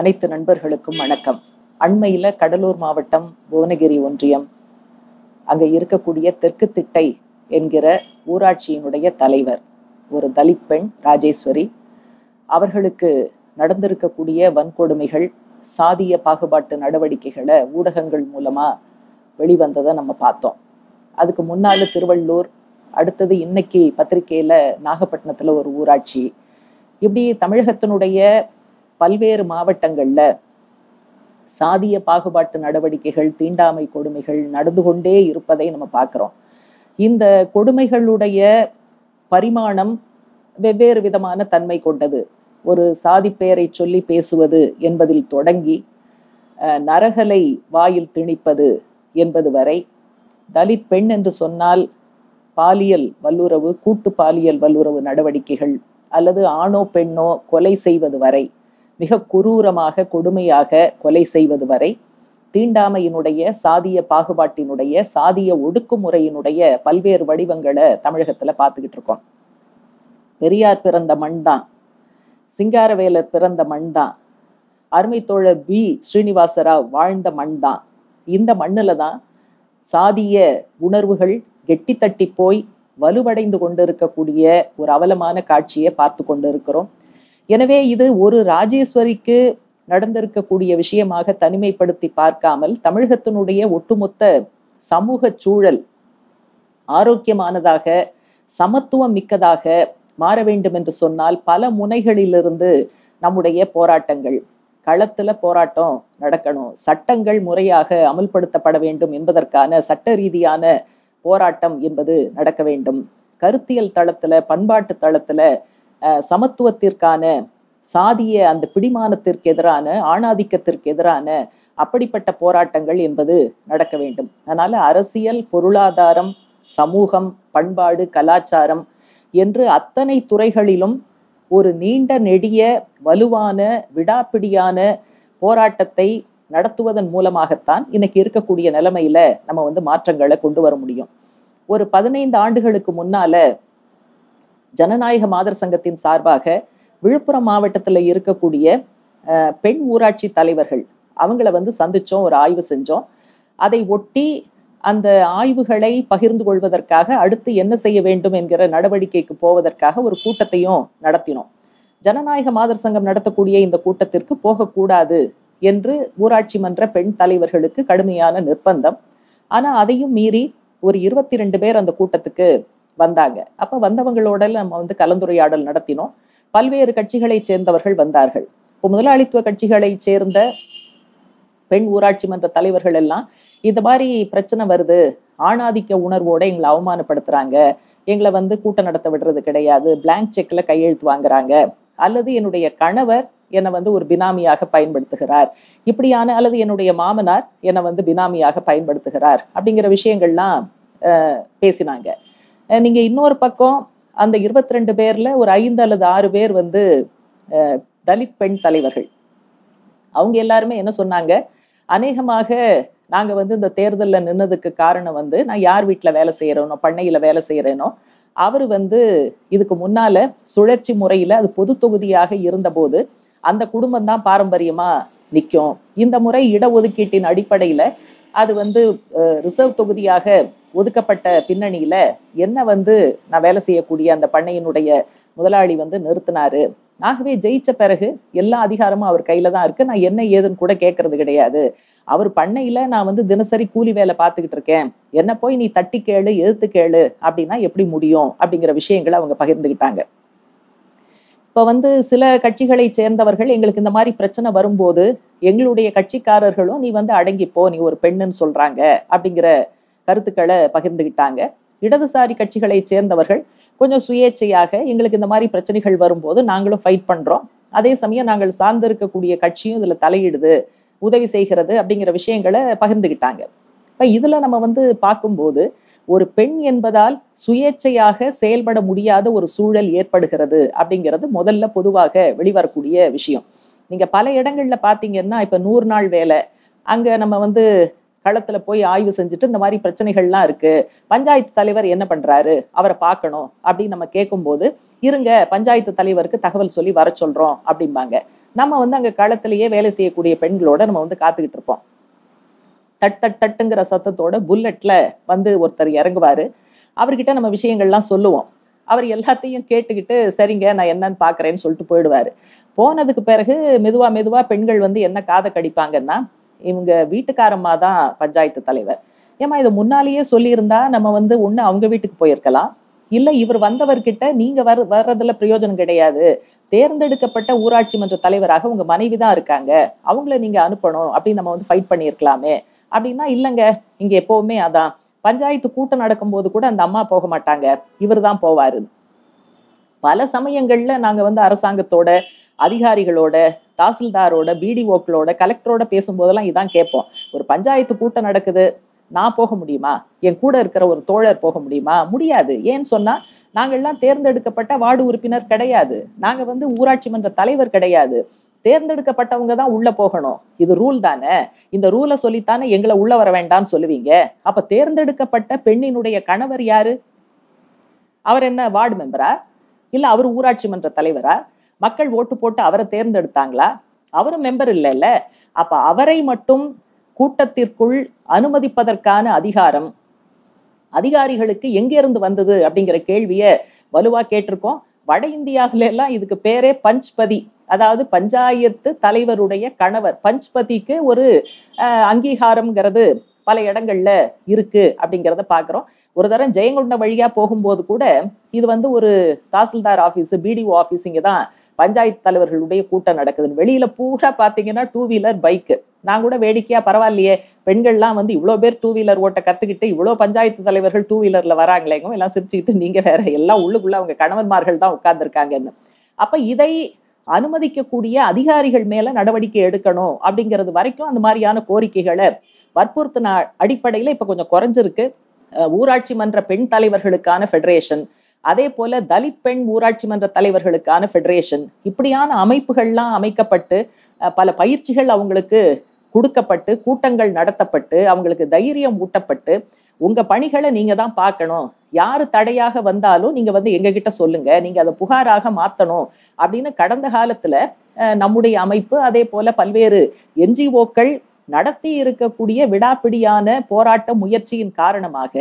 அனைத்து நண்பர்களுக்கும் வணக்கம். அண்மையில் கடலூர் மாவட்டம் புவனகிரி ஒன்றியம். அங்கே இருக்கக்கூடிய தெற்கு திட்டை என்கிற ஊராட்சியினுடைய தலைவர் ஒரு தலித் பெண் ராஜேஸ்வரி அவர்களுக்கு நடந்திருக்கக்கூடிய வன்கொடுமைகள் சாதிய பாகுபாட்டு நடவடிக்கைகளை ஊடகங்கள் மூலமாக வெளிவந்ததை நம்ம பார்த்தோம். அதுக்கு முன்னால் திருவள்ளூர் அடுத்தது இன்னைக்கு பத்திரிகையில் நாகப்பட்டினத்தில் ஒரு ஊராட்சி. இப்படி தமிழகத்தினுடைய பல்வேறு மாவட்டங்கள்ல சாதிய பாகுபாட்டு நடவடிக்கைகள் தீண்டாமை கொடுமைகள் நடந்து கொண்டே இருப்பதை நம்ம பார்க்குறோம். இந்த கொடுமைகளுடைய பரிமாணம் வெவ்வேறு விதமான தன்மை கொண்டது. ஒரு சாதி பெயரை சொல்லி பேசுவது என்பதில் தொடங்கி நரகலை வாயில் திணிப்பது என்பது வரை தலித் பெண் என்று சொன்னால் பாலியல் வல்லுறவு கூட்டு பாலியல் வல்லுறவு நடவடிக்கைகள் அல்லது ஆணோ பெண்ணோ கொலை செய்வது வரை மிக குரூரமாக கொடுமையாக கொலை செய்வது வரை தீண்டாமையினுடைய சாதிய பாகுபாட்டினுடைய சாதிய ஒடுக்குமுறையினுடைய பல்வேறு வடிவங்களை தமிழகத்துல பார்த்துக்கிட்டு இருக்கோம். பெரியார் பிறந்த மண் தான். சிங்காரவேலர் பிறந்த மண் தான். அருமை தோழர் பி. ஸ்ரீனிவாசராவ் வாழ்ந்த மண் தான். இந்த மண்ணில் தான் சாதிய உணர்வுகள் கெட்டி தட்டி போய் வலுவடைந்து கொண்டிருக்கக்கூடிய ஒரு அவலமான காட்சியை பார்த்து கொண்டிருக்கிறோம். எனவே இது ஒரு ராஜேஸ்வரிக்கு நடந்திருக்கக்கூடிய விஷயமாக தனிமைப்படுத்தி பார்க்காமல் தமிழகத்தினுடைய ஒட்டுமொத்த சமூக சூழல் ஆரோக்கியமானதாக சமத்துவம் மிக்கதாக மாற வேண்டும் என்று சொன்னால் பல முனைகளிலிருந்து நம்முடைய போராட்டங்கள் களத்துல போராட்டம் நடக்கணும். சட்டங்கள் முறையாக அமல்படுத்தப்பட வேண்டும் என்பதற்கான சட்ட ரீதியான போராட்டம் என்பது நடக்க வேண்டும். கருத்தியல் தளத்துல பண்பாட்டு தளத்துல சமத்துவத்திற்கான சாதிய அந்த பிடிமானத்திற்கு எதிரான ஆணாதிக்கத்திற்கு எதிரான அப்படிப்பட்ட போராட்டங்கள் என்பது நடக்க வேண்டும். அதனால அரசியல் பொருளாதாரம் சமூகம் பண்பாடு கலாச்சாரம் என்று அத்தனை துறைகளிலும் ஒரு நீண்ட நெடிய வலுவான விடாப்பிடியான போராட்டத்தை நடத்துவதன் மூலமாகத்தான் இன்னைக்கு இருக்கக்கூடிய நிலைமையில நம்ம வந்து மாற்றங்களை கொண்டு வர முடியும். ஒரு பதினைந்து ஆண்டுகளுக்கு முன்னால ஜனநாயக மாதர் சங்கத்தின் சார்பாக விழுப்புரம் மாவட்டத்துல இருக்கக்கூடிய பெண் ஊராட்சி தலைவர்கள் அவங்கள வந்து சந்திச்சோம் ஒரு ஆய்வு செஞ்சோம். அதை ஒட்டி அந்த ஆய்வுகளை பகிர்ந்து கொள்வதற்காக அடுத்து என்ன செய்ய வேண்டும் என்கிற நடவடிக்கைக்கு போவதற்காக ஒரு கூட்டத்தையும் நடத்தினோம். ஜனநாயக மாதர் சங்கம் நடத்தக்கூடிய இந்த கூட்டத்திற்கு போகக்கூடாது என்று ஊராட்சி மன்ற பெண் தலைவர்களுக்கு கடுமையான நிர்பந்தம். ஆனா அதையும் மீறி ஒரு இருபத்தி ரெண்டு பேர் அந்த கூட்டத்துக்கு வந்தாங்க. அப்போ வந்தவங்களோட நம்ம வந்து கலந்துரையாடல் நடத்தினோம். பல்வேறு கட்சிகளைச் சேர்ந்தவர்கள் வந்தார்கள். இப்போ முதலாளித்துவ கட்சிகளைச் சேர்ந்த பெண் ஊராட்சி மன்ற தலைவர்கள் எல்லாம் இந்த மாதிரி பிரச்சனை வருது. ஆணாதிக்க உணர்வோட எங்களை அவமானப்படுத்துறாங்க. எங்களை வந்து கூட்டம் நடத்த விடுறது கிடையாது. பிளாங்க் செக்ல கையெழுத்து வாங்குறாங்க. அல்லது என்னுடைய கணவர் என்னை வந்து ஒரு பினாமியாக பயன்படுத்துகிறார். இப்படியான அல்லது என்னுடைய மாமனார் என்னை வந்து பினாமியாக பயன்படுத்துகிறார். அப்படிங்கிற விஷயங்கள்லாம் பேசினாங்க. நீங்கள் இன்னொரு பக்கம் அந்த இருபத்தி ரெண்டு பேரில் ஒரு ஐந்து அல்லது ஆறு பேர் வந்து தலித் பெண் தலைவர்கள். அவங்க எல்லாருமே என்ன சொன்னாங்க? அநேகமாக நாங்கள் வந்து இந்த தேர்தலில் நின்னதுக்கு காரணம் வந்து நான் யார் வீட்டில் வேலை செய்கிறேனோ பண்ணையில் வேலை செய்கிறேனோ அவர் வந்து இதுக்கு முன்னால் சுழற்சி முறையில் அது பொது தொகுதியாக இருந்தபோது அந்த குடும்பம் தான் பாரம்பரியமாக நிற்கும் இந்த முறை இடஒதுக்கீட்டின் அடிப்படையில் அது வந்து ரிசர்வ் தொகுதியாக ஒதுக்கப்பட்ட பின்னணியில என்ன வந்து நான் வேலை செய்யக்கூடிய அந்த பண்ணையினுடைய முதலாளி வந்து நிறுத்தினாரு. ஆகவே ஜெயிச்ச பிறகு எல்லா அதிகாரமும் அவர் கையில தான் இருக்கு. நான் என்ன ஏதுன்னு கூட கேட்கறது கிடையாது. அவர் பண்ணையில நான் வந்து தினசரி கூலி வேலை பார்த்துக்கிட்டு இருக்கேன். என்ன போய் நீ தட்டி கேளு எழுத்து கேளு அப்படின்னா எப்படி முடியும் அப்படிங்கிற விஷயங்களை அவங்க பகிர்ந்துகிட்டாங்க. இப்ப வந்து சில கட்சிகளை சேர்ந்தவர்கள் எங்களுக்கு இந்த மாதிரி பிரச்சனை வரும்போது எங்களுடைய கட்சிக்காரர்களும் நீ வந்து அடங்கிப்போ நீ ஒரு பெண்ணுன்னு சொல்றாங்க அப்படிங்கிற கருத்துக்களை பகிர்ந்துகிட்டாங்க. இடதுசாரி கட்சிகளை சேர்ந்தவர்கள் கொஞ்சம் சுயேட்சையாக எங்களுக்கு இந்த மாதிரி பிரச்சனைகள் வரும்போது நாங்களும் ஃபைட் பண்றோம். அதே சமயம் நாங்கள் சார்ந்திருக்கக்கூடிய கட்சியும் இதுல தலையிடுது உதவி செய்கிறது அப்படிங்கிற விஷயங்களை பகிர்ந்துக்கிட்டாங்க இப்ப இதுல நம்ம வந்து பார்க்கும்போது ஒரு பெண் என்பதால் சுயேட்சையாக செயல்பட முடியாத ஒரு சூழல் ஏற்படுகிறது அப்படிங்கிறது முதல்ல பொதுவாக வெளிவரக்கூடிய விஷயம். நீங்க பல இடங்கள்ல பாத்தீங்கன்னா இப்ப நூறு நாள் வேலை அங்க நம்ம வந்து களத்துல போய் ஆய்வு செஞ்சுட்டு இந்த மாதிரி பிரச்சனைகள்லாம் இருக்கு. பஞ்சாயத்து தலைவர் என்ன பண்றாரு? அவரை பார்க்கணும் அப்படின்னு நம்ம கேட்கும்போது இருங்க பஞ்சாயத்து தலைவருக்கு தகவல் சொல்லி வர சொல்றோம் அப்படிம்பாங்க. நம்ம வந்து அங்க களத்திலேயே வேலை செய்யக்கூடிய பெண்களோட நம்ம வந்து காத்துக்கிட்டு இருப்போம். தட் தட் தட்டுங்கிற சத்தத்தோட புல்லட்ல வந்து ஒருத்தர் இறங்குவாரு. அவர்கிட்ட நம்ம விஷயங்கள்லாம் சொல்லுவோம். அவர் எல்லாத்தையும் கேட்டுக்கிட்டு சரிங்க நான் என்னன்னு பாக்குறேன்னு சொல்லிட்டு போயிடுவாரு. போனதுக்கு பிறகு மெதுவா மெதுவா பெண்கள் வந்து என்ன காதை கடிப்பாங்கன்னா இவங்க வீட்டுக்காரம்மா தான் பஞ்சாயத்து தலைவர். ஏமா இதை முன்னாலேயே சொல்லியிருந்தா நம்ம வந்து ஒன்று அவங்க வீட்டுக்கு போயிருக்கலாம். இல்ல இவர் வந்தவர்கிட்ட நீங்க வர வர்றதுல பிரயோஜனம் கிடையாது. தேர்ந்தெடுக்கப்பட்ட ஊராட்சி மன்ற தலைவராக உங்க மனைவி தான் இருக்காங்க. அவங்கள நீங்க அனுப்பணும் அப்படின்னு நம்ம வந்து ஃபைட் பண்ணியிருக்கலாமே. அப்படின்னா இல்லைங்க இங்க எப்பவுமே அதான். பஞ்சாயத்து கூட்டம் நடக்கும்போது கூட அந்த அம்மா போக மாட்டாங்க. இவர் தான் போவாரு பல சமயங்கள்ல நாங்க வந்து அரசாங்கத்தோட அதிகாரிகளோட தாசில்தாரோட பிடிஓக்களோட கலெக்டரோட பேசும்போதெல்லாம் இதான் கேட்போம். ஒரு பஞ்சாயத்து கூட்டம் நடக்குது நான் போக முடியுமா? என் கூட இருக்கிற ஒரு தோழர் போக முடியுமா? முடியாது. ஏன்னு சொன்னா நாங்கள்லாம் தேர்ந்தெடுக்கப்பட்ட வார்டு உறுப்பினர் கிடையாது. நாங்க வந்து ஊராட்சி மன்ற தலைவர் கிடையாது. தேர்ந்தெடுக்கப்பட்டவங்க தான் உள்ள போகணும். இது ரூல் தானே? இந்த ரூலை சொல்லித்தானே எங்களை உள்ள வர வேண்டாம்னு சொல்லுவீங்க? அப்ப தேர்ந்தெடுக்கப்பட்ட பெண்ணினுடைய கணவர் யாரு? அவர் என்ன வார்டு மெம்பரா? இல்ல அவர் ஊராட்சி மன்ற தலைவரா? மக்கள் ஓட்டு போட்டு அவரை தேர்ந்தெடுத்தாங்களா? அவரும் மெம்பர் இல்லைல்ல. அப்ப அவரை மட்டும் கூட்டத்திற்குள் அனுமதிப்பதற்கான அதிகாரம் அதிகாரிகளுக்கு எங்க இருந்து வந்தது அப்படிங்கிற கேள்வியை வலுவா கேட்டிருக்கோம். வட இந்தியாவில எல்லாம் இதுக்கு பேரே பஞ்ச்பதி அதாவது பஞ்சாயத்து தலைவருடைய கணவர். பஞ்ச்பதிக்கு ஒரு அஹ், அங்கீகாரம்ங்கிறது பல இடங்கள்ல இருக்கு அப்படிங்கிறத பாக்குறோம். ஒரு தரம் ஜெயங்கொண்ட வழியா போகும்போது கூட இது வந்து ஒரு தாசில்தார் ஆபீஸ் பிடிஓ ஆபீஸ் இங்க தான் பஞ்சாயத்து தலைவர்களுடைய கூட்டம் நடக்குது. வெளியில பூரா பாத்தீங்கன்னா டூ வீலர் பைக்கு நான் கூட வேடிக்கையா பரவாயில்லையே. பெண்கள்லாம் வந்து இவ்வளோ பேர் டூ வீலர் ஓட்ட கத்துக்கிட்டு இவ்வளோ பஞ்சாயத்து தலைவர்கள் டூ வீலர்ல வராங்களேங்க எல்லாம் சிரிச்சுக்கிட்டு நீங்க வேற எல்லாம் உள்ளுக்குள்ள அவங்க கணவன்மார்கள் தான் உட்கார்ந்துருக்காங்கன்னு. அப்ப இதை அனுமதிக்கக்கூடிய அதிகாரிகள் மேல நடவடிக்கை எடுக்கணும் அப்படிங்கிறது வரைக்கும் அந்த மாதிரியான கோரிக்கைகளை வற்புறுத்தின அடிப்படையில இப்ப கொஞ்சம் குறைஞ்சிருக்கு. அஹ் ஊராட்சி மன்ற பெண் தலைவர்களுக்கான ஃபெடரேஷன் அதே போல தலித் பெண் ஊராட்சி மன்ற தலைவர்களுக்கான ஃபெடரேஷன் இப்படியான அமைப்புகள்லாம் அமைக்கப்பட்டு அஹ் பல பயிற்சிகள் அவங்களுக்கு கொடுக்கப்பட்டு கூட்டங்கள் நடத்தப்பட்டு அவங்களுக்கு தைரியம் ஊட்டப்பட்டு உங்க பணிகளை நீங்க தான் பார்க்கணும். யாரு தடையாக வந்தாலும் நீங்க வந்து எங்க கிட்ட சொல்லுங்க. நீங்க அதை புகாராக மாத்தணும் அப்படின்னு கடந்த காலத்துல அஹ், நம்முடைய அமைப்பு அதே போல பல்வேறு என்ஜிஓக்கள் நடத்தி இருக்கக்கூடிய விடாப்பிடியான போராட்ட முயற்சியின் காரணமாக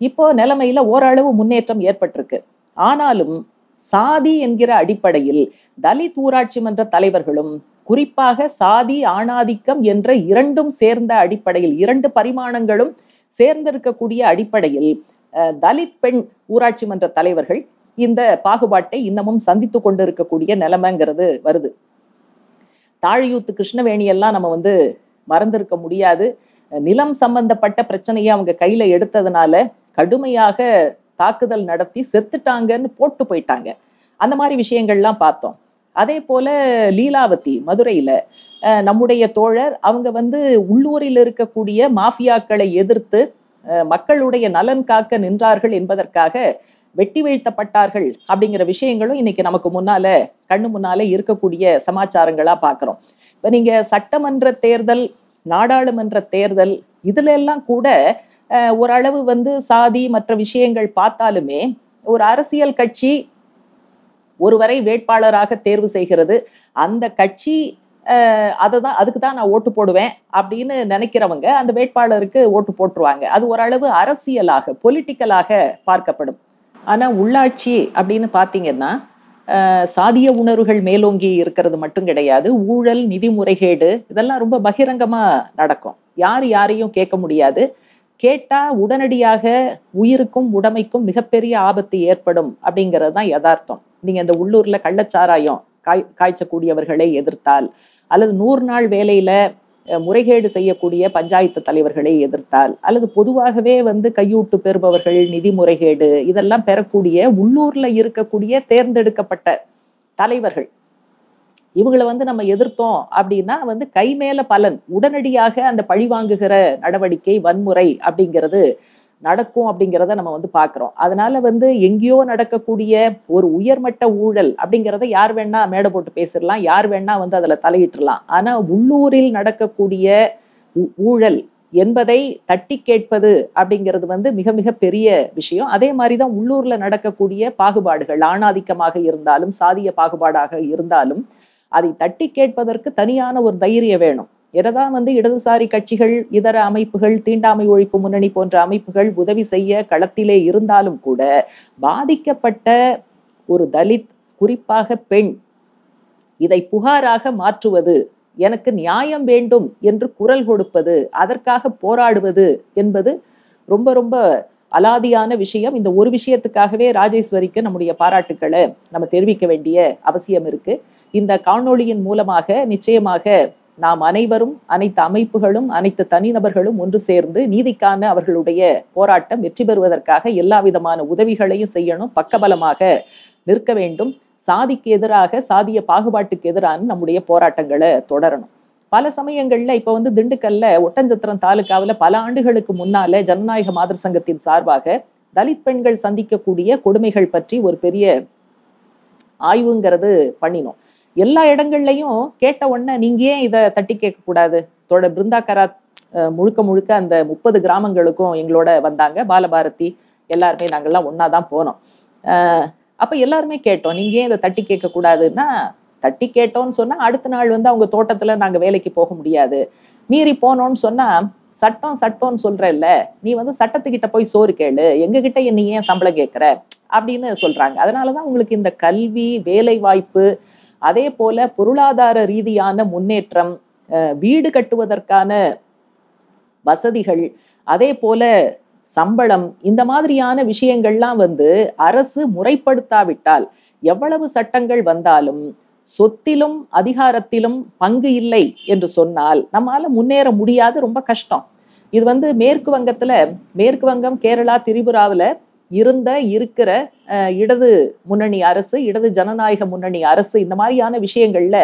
இப்போ நிலைமையில ஓரளவு முன்னேற்றம் ஏற்பட்டிருக்கு. ஆனாலும் சாதி என்கிற அடிப்படையில் தலித் ஊராட்சி மன்ற தலைவர்களும் குறிப்பாக சாதி ஆணாதிக்கம் என்ற இரண்டும் சேர்ந்த அடிப்படையில் இரண்டு பரிமாணங்களும் சேர்ந்திருக்கக்கூடிய அடிப்படையில் அஹ், தலித் பெண் ஊராட்சி மன்ற தலைவர்கள் இந்த பாகுபாட்டை இன்னமும் சந்தித்து கொண்டு இருக்கக்கூடிய நிலைமைங்கிறது வருது. தாழியூத்து கிருஷ்ணவேணி எல்லாம் நம்ம வந்து மறந்திருக்க முடியாது. நிலம் சம்பந்தப்பட்ட பிரச்சனையை அவங்க கையில எடுத்ததுனால கடுமையாக தாக்குதல் நடத்தி செத்துட்டாங்கன்னு போட்டு போயிட்டாங்க. அந்த மாதிரி விஷயங்கள்லாம் பார்த்தோம். அதே போல லீலாவதி மதுரையில அஹ், நம்முடைய தோழர் அவங்க வந்து உள்ளூரில் இருக்கக்கூடிய மாஃபியாக்களை எதிர்த்து அஹ், மக்களுடைய நலன் காக்க நின்றார்கள் என்பதற்காக வெட்டி வீழ்த்தப்பட்டார்கள் அப்படிங்கிற விஷயங்களும் இன்னைக்கு நமக்கு முன்னால கண்ணு முன்னால இருக்கக்கூடிய சமாச்சாரங்களா பாக்குறோம். இப்போ நீங்கள் சட்டமன்ற தேர்தல் நாடாளுமன்ற தேர்தல் இதுல எல்லாம் கூட ஓரளவு வந்து சாதி மற்ற விஷயங்கள் பார்த்தாலுமே ஒரு அரசியல் கட்சி ஒருவரை வேட்பாளராக தேர்வு செய்கிறது. அந்த கட்சி அதை தான் அதுக்கு தான் நான் ஓட்டு போடுவேன் அப்படின்னு நினைக்கிறவங்க அந்த வேட்பாளருக்கு ஓட்டு போட்டுருவாங்க. அது ஓரளவு அரசியலாக பொலிட்டிக்கலாக பார்க்கப்படும். ஆனால் உள்ளாட்சி அப்படின்னு பார்த்தீங்கன்னா சாதிய உணர்வுகள் மேலோங்கி இருக்கிறது மட்டும் கிடையாது. ஊழல் நிதி முறைகேடு இதெல்லாம் ரொம்ப பகிரங்கமா நடக்கும். யார் யாரையும் கேட்க முடியாது. கேட்டா உடனடியாக உயிருக்கும் உடமைக்கும் மிகப்பெரிய ஆபத்து ஏற்படும் அப்படிங்கிறது தான் யதார்த்தம். நீங்க இந்த உள்ளூர்ல கள்ளச்சாராயம் காய் காய்ச்சக்கூடியவர்களை எதிர்த்தால் அல்லது நூறு நாள் வேலையில முறைகேடு செய்யக்கூடிய பஞ்சாயத்து தலைவர்களை எதிர்த்தால் அல்லது பொதுவாகவே வந்து கையூட்டு பெறுபவர்கள் நிதி முறைகேடு இதெல்லாம் பெறக்கூடிய உள்ளூர்ல இருக்கக்கூடிய தேர்ந்தெடுக்கப்பட்ட தலைவர்கள். இவங்களை வந்து நம்ம எதிர்த்தோம் அப்படின்னா வந்து கை மேல பலன் உடனடியாக அந்த பழி வாங்குகிற நடவடிக்கை வன்முறை அப்படிங்கிறது நடக்கும் அப்படிங்கிறத நம்ம வந்து பார்க்குறோம். அதனால வந்து எங்கேயோ நடக்கக்கூடிய ஒரு உயர்மட்ட ஊழல் அப்படிங்கிறத யார் வேணா மேடை போட்டு பேசிடலாம் யார் வேணா வந்து அதுல தலையிட்டுலாம் ஆனா உள்ளூரில் நடக்கக்கூடிய ஊ- ஊழல் என்பதை தட்டி கேட்பது அப்படிங்கிறது வந்து மிக மிக பெரிய விஷயம். அதே மாதிரி தான் உள்ளூர்ல நடக்கக்கூடிய பாகுபாடுகள் ஆணாதிக்கமாக இருந்தாலும் சாதிய பாகுபாடாக இருந்தாலும் அதை தட்டி கேட்பதற்கு தனியான ஒரு தைரியம் வேணும். என்னதான் வந்து இடதுசாரி கட்சிகள் இதர அமைப்புகள் தீண்டாமை ஒழிப்பு முன்னணி போன்ற அமைப்புகள் உதவி செய்ய களத்திலே இருந்தாலும் கூட பாதிக்கப்பட்ட ஒரு தலித் குறிப்பாக பெண் இதை புகாராக மாற்றுவது எனக்கு நியாயம் வேண்டும் என்று குரல் கொடுப்பது அதற்காக போராடுவது என்பது ரொம்ப ரொம்ப அலாதியான விஷயம். இந்த ஒரு விஷயத்துக்காகவே ராஜேஸ்வரிக்கு நம்முடைய பாராட்டுக்களை நம்ம தெரிவிக்க வேண்டிய அவசியம் இருக்கு. இந்த காணொளியின் மூலமாக நிச்சயமாக நாம் அனைவரும் அனைத்து அமைப்புகளும் அனைத்து தனிநபர்களும் ஒன்று சேர்ந்து நீதிக்கான அவர்களுடைய போராட்டம் வெற்றி பெறுவதற்காக எல்லா விதமான உதவிகளையும் செய்யணும் பக்கபலமாக நிற்க வேண்டும். சாதிக்கு எதிராக சாதிய பாகுபாட்டுக்கு எதிரான நம்முடைய போராட்டங்களை தொடரணும். பல சமயங்கள்ல இப்ப வந்து திண்டுக்கல்ல ஒட்டஞ்சத்திரம் தாலுக்காவில் பல ஆண்டுகளுக்கு முன்னால ஜனநாயக மாதர் சங்கத்தின் சார்பாக தலித் பெண்கள் சந்திக்கக்கூடிய கொடுமைகள் பற்றி ஒரு பெரிய ஆய்வுங்கிறது பண்ணினோம். எல்லா இடங்கள்லையும் கேட்ட உடனே நீங்க ஏன் இதை தட்டி கேட்க கூடாது? தோட பிருந்தா கராத் முழுக்க முழுக்க அந்த முப்பது கிராமங்களுக்கும் எங்களோட வந்தாங்க. பாலபாரதி எல்லாருமே நாங்கள்லாம் ஒன்னா தான் போனோம். அப்ப எல்லாருமே கேட்டோம். நீங்க ஏன் இதை தட்டி கேட்க கூடாதுன்னா தட்டி கேட்டோம்னு சொன்னா அடுத்த நாள் வந்து அவங்க தோட்டத்துல நாங்க வேலைக்கு போக முடியாது. மீறி போனோம்னு சொன்னா சட்டம் சட்டம்னு சொல்றல்ல நீ வந்து சட்டத்துக்கிட்ட போய் சோறு கேளு. எங்க கிட்ட நீ ஏன் சம்பளம் கேட்கிற? அப்படின்னு சொல்றாங்க. அதனாலதான் உங்களுக்கு இந்த கல்வி வேலை வாய்ப்பு அதே போல பொருளாதார ரீதியான முன்னேற்றம் வீடு கட்டுவதற்கான வசதிகள் அதே போல சம்பளம் இந்த மாதிரியான விஷயங்கள்லாம் வந்து அரசு முறைப்படுத்தாவிட்டால் எவ்வளவு சட்டங்கள் வந்தாலும் சொத்திலும் அதிகாரத்திலும் பங்கு இல்லை என்று சொன்னால் நம்மால முன்னேற முடியாது ரொம்ப கஷ்டம். இது வந்து மேற்கு வங்கத்துல மேற்கு வங்கம் கேரளா திரிபுராவில் இருந்த இருக்கிற இடது முன்னணி அரசு இடது ஜனநாயக முன்னணி அரசு இந்த மாதிரியான விஷயங்கள்ல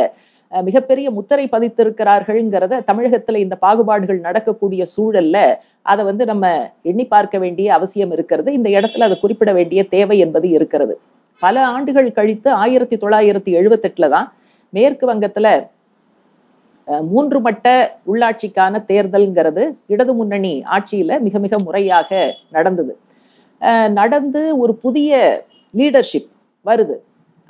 மிகப்பெரிய முத்திரை பதித்திருக்கிறார்கள்ங்கிறத தமிழகத்துல இந்த பாகுபாடுகள் நடக்கக்கூடிய சூழல்ல அதை வந்து நம்ம எண்ணி பார்க்க வேண்டிய அவசியம் இருக்கிறது. இந்த இடத்துல அதை குறிப்பிட வேண்டிய தேவை என்பது இருக்கிறது. பல ஆண்டுகள் கழித்து ஆயிரத்தி தொள்ளாயிரத்தி எழுபத்தெட்டுல தான் மேற்கு வங்கத்துல மூன்று மட்ட உள்ளாட்சிக்கான தேர்தல்ங்கிறது இடது முன்னணி ஆட்சியில மிக மிக முறையாக நடந்தது. நடந்து ஒரு புதிய லீடர்ஷிப் வருது.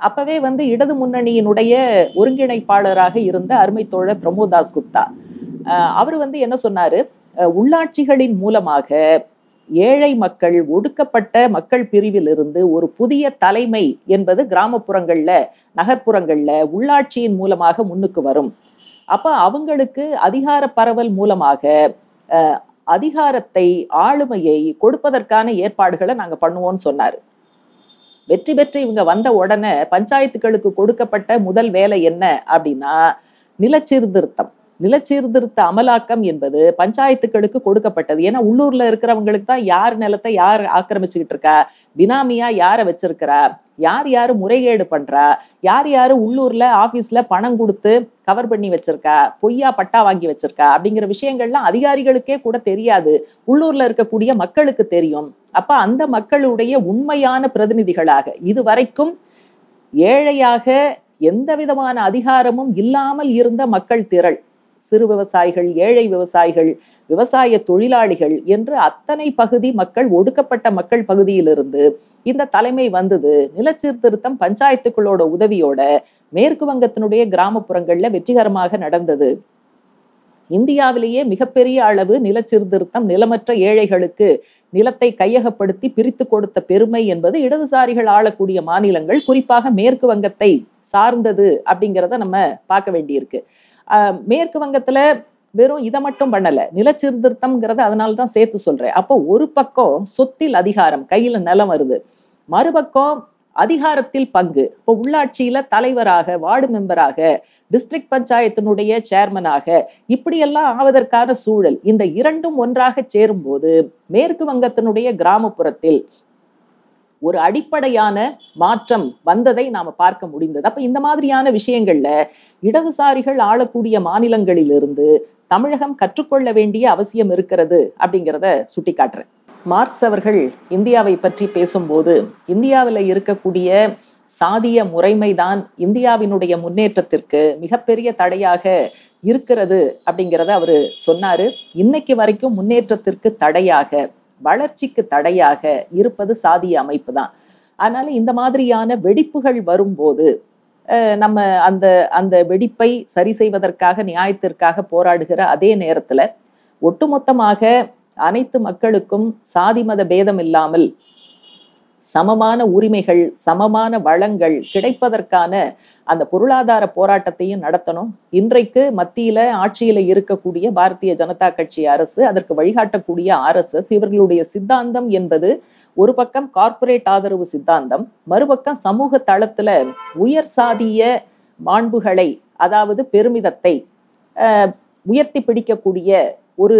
அப்பவே வந்து இடது முன்னணியினுடைய ஒருங்கிணைப்பாளராக இருந்த அருமை தோழர் பிரமோதாஸ் குப்தா. அவர் வந்து என்ன சொன்னாரு? உள்ளாட்சிகளின் மூலமாக ஏழை மக்கள் ஒடுக்கப்பட்ட மக்கள் பிரிவிலிருந்து ஒரு புதிய தலைமை என்பது கிராமப்புறங்கள்ல நகர்ப்புறங்கள்ல உள்ளாட்சியின் மூலமாக முன்னுக்கு வரும். அப்ப அவங்களுக்கு அதிகார பரவல் மூலமாக அதிகாரத்தை ஆளுமையை கொடுப்பதற்கான ஏற்பாடுகளை நாங்க பண்ணுவோம்னு சொன்னாரு. வெற்றி பெற்று இவங்க வந்த உடனே பஞ்சாயத்துகளுக்கு கொடுக்கப்பட்ட முதல் வேலை என்ன அப்படின்னா நிலச்சீர்திருத்தம். நிலச்சீர்திருத்த அமலாக்கம் என்பது பஞ்சாயத்துகளுக்கு கொடுக்கப்பட்டது. ஏன்னா உள்ளூர்ல இருக்கிறவங்களுக்கு தான் யார் நிலத்தை யார் ஆக்கிரமிச்சுக்கிட்டு இருக்கா? பினாமியா யாரை வச்சிருக்கிறா? யார் யாரு முறைகேடு பண்றா? யார் யாரு உள்ளூர்ல ஆபீஸ்ல பணம் கொடுத்து கவர் பண்ணி வச்சிருக்கா? பொய்யா பட்டா வாங்கி வச்சிருக்கா? அப்படிங்கிற விஷயங்கள்லாம் அதிகாரிகளுக்கே கூட தெரியாது. உள்ளூர்ல இருக்கக்கூடிய மக்களுக்கு தெரியும். அப்ப அந்த மக்களுடைய உண்மையான பிரதிநிதிகளாக இது வரைக்கும் ஏழையாக எந்த விதமான அதிகாரமும் இல்லாமல் இருந்த மக்கள் திரள். சிறு விவசாயிகள் ஏழை விவசாயிகள் விவசாய தொழிலாளிகள் என்று அத்தனை பகுதி மக்கள் ஒடுக்கப்பட்ட மக்கள் பகுதியிலிருந்து இந்த தலைமை வந்தது. நிலச்சீர்திருத்தம் பஞ்சாயத்துக்களோட உதவியோட மேற்கு வங்கத்தினுடைய கிராமப்புறங்கள்ல வெற்றிகரமாக நடந்தது. இந்தியாவிலேயே மிகப்பெரிய அளவு நிலச்சீர்திருத்தம் நிலமற்ற ஏழைகளுக்கு நிலத்தை கையகப்படுத்தி பிரித்து கொடுத்த பெருமை என்பது இடதுசாரிகள் ஆளக்கூடிய மாநிலங்கள் குறிப்பாக மேற்கு வங்கத்தை சார்ந்தது அப்படிங்கிறத நம்ம பார்க்க வேண்டியிருக்கு. மேற்கு வங்கத்துல வெறும் இதை மட்டும் பண்ணல நிலச்சீர்திருத்தம்ங்கிறத அதனால தான் சேர்த்து சொல்றேன். அப்போ ஒரு பக்கம் சொத்தில் அதிகாரம் கையில நிலம் வருது. மறுபக்கம் அதிகாரத்தில் பங்கு. இப்போ உள்ளாட்சியில தலைவராக வார்டு மெம்பராக டிஸ்ட்ரிக்ட் பஞ்சாயத்தினுடைய சேர்மனாக இப்படியெல்லாம் ஆவதற்கான சூழல். இந்த இரண்டும் ஒன்றாக சேரும்போது மேற்கு வங்கத்தினுடைய கிராமப்புறத்தில் ஒரு அடிப்படையான மாற்றம் வந்ததை நாம பார்க்க முடிந்தது. அப்ப இந்த மாதிரியான விஷயங்கள்ல இடதுசாரிகள் ஆளக்கூடிய மாநிலங்களிலிருந்து தமிழகம் கற்றுக்கொள்ள வேண்டிய அவசியம் இருக்கிறது அப்படிங்கிறத சுட்டி காட்டுறேன் மார்க்ஸ் அவர்கள் இந்தியாவை பற்றி பேசும்போது இந்தியாவில் இருக்கக்கூடிய சாதிய முறைமைதான் இந்தியாவினுடைய முன்னேற்றத்திற்கு மிகப்பெரிய தடையாக இருக்கிறது அப்படிங்கிறத அவர் சொன்னாரு. இன்னைக்கு வரைக்கும் முன்னேற்றத்திற்கு தடையாக வளர்ச்சிக்கு தடையாக இருப்பது சாதிய அமைப்பு தான். அதனால இந்த மாதிரியான வெடிப்புகள் வரும்போது அஹ், நம்ம அந்த அந்த வெடிப்பை சரி செய்வதற்காக நியாயத்திற்காக போராடுகிற அதே நேரத்துல ஒட்டுமொத்தமாக அனைத்து மக்களுக்கும் சாதி மத பேதம் இல்லாமல் சமமான உரிமைகள் சமமான வளங்கள் கிடைப்பதற்கான அந்த பொருளாதார போராட்டத்தையும் நடத்தணும். இன்றைக்கு மத்தியில ஆட்சியில இருக்கக்கூடிய பாரதிய ஜனதா கட்சி அரசு அதற்கு வழிகாட்டக்கூடிய ஆர்எஸ்எஸ் இவர்களுடைய சித்தாந்தம் என்பது ஒரு பக்கம் கார்ப்பரேட் ஆதரவு சித்தாந்தம் மறுபக்கம் சமூக தளத்துல உயர் சாதிய மாண்புகளை அதாவது பெருமிதத்தை உயர்த்தி பிடிக்கக்கூடிய ஒரு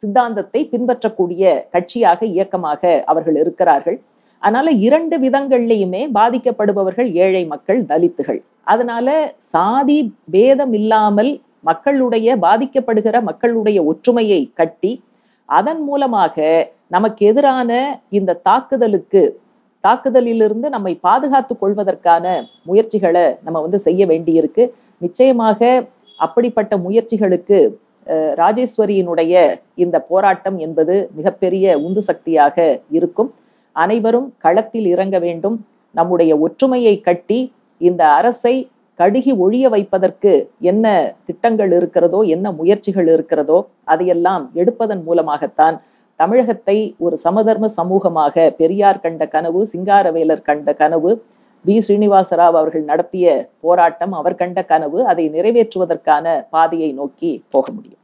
சித்தாந்தத்தை பின்பற்றக்கூடிய கட்சியாக இயக்கமாக அவர்கள் இருக்கிறார்கள். அதனால இரண்டு விதங்கள்லையுமே பாதிக்கப்படுபவர்கள் ஏழை மக்கள் தலித்துகள். அதனால சாதி பேதம் இல்லாமல் மக்களுடைய பாதிக்கப்படுகிற மக்களுடைய ஒற்றுமையை கட்டி அதன் மூலமாக நமக்கு எதிரான இந்த தாக்குதலுக்கு தாக்குதலிலிருந்து நம்மை பாதுகாத்துக் கொள்வதற்கான முயற்சிகளை நம்ம வந்து செய்ய வேண்டியிருக்கு. நிச்சயமாக அப்படிப்பட்ட முயற்சிகளுக்கு ராஜேஸ்வரியினுடைய இந்த போராட்டம் என்பது மிகப்பெரிய உந்து சக்தியாக இருக்கும். அனைவரும் களத்தில் இறங்க வேண்டும். நம்முடைய ஒற்றுமையை கட்டி இந்த அரசை கடுகி ஒழிய வைப்பதற்கு என்ன திட்டங்கள் இருக்கிறதோ என்ன முயற்சிகள் இருக்கிறதோ அதையெல்லாம் எடுப்பதன் மூலமாகத்தான் தமிழகத்தை ஒரு சமதர்ம சமூகமாக பெரியார் கண்ட கனவு சிங்காரவேலர் கண்ட கனவு பி. ஸ்ரீனிவாசராவ் அவர்கள் நடத்திய போராட்டம் அவர் கண்ட கனவு அதை நிறைவேற்றுவதற்கான பாதையை நோக்கி போக முடியும்.